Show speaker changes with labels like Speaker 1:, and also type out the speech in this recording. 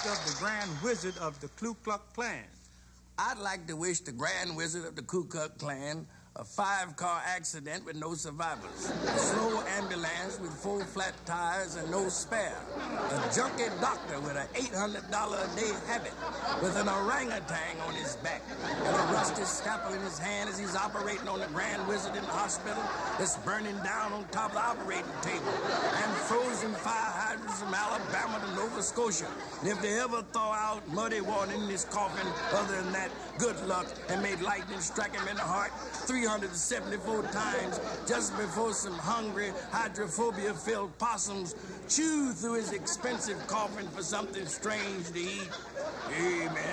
Speaker 1: think of the Grand Wizard of the Ku Klux Klan?
Speaker 2: I'd like to wish the Grand Wizard of the Ku Klux Klan a five-car accident with no survivors, a slow ambulance with four flat tires and no spare, a junkie doctor with an $800 a day habit, with an orangutan on his back, and a rusty scalpel in his hand as he's operating on the Grand Wizard in the hospital that's burning down on top of the operating table, and frozen fire from Alabama to Nova Scotia. And if they ever thaw out muddy water in his coffin, other than that, good luck, and may lightning strike him in the heart 374 times just before some hungry, hydrophobia-filled possums chew through his expensive coffin for something strange to eat. Amen.